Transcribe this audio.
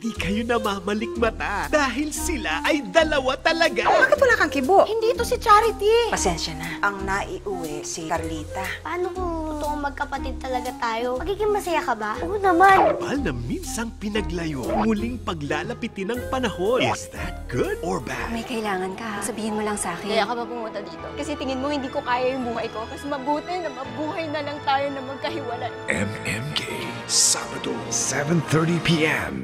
Hindi kayo namamalikmata dahil sila ay dalawa talaga. Bakit wala kang kibo? Hindi ito si Charity. Pasensya na. Ang naiuwi si Carlita. Paano kung totoong magkapatid talaga tayo? Magiging masaya ka ba? Oo naman. Kapal na minsang pinaglayo, muling paglalapitin ng panahon. Is that good or bad? May kailangan ka, sabihin mo lang sa akin. Kaya ka ba pumunta dito? Kasi tingin mo hindi ko kaya yung buhay ko. Mas mabuti na mabuhay na lang tayo na magkahiwalay. MMK, Sabado, 7.30 p.m.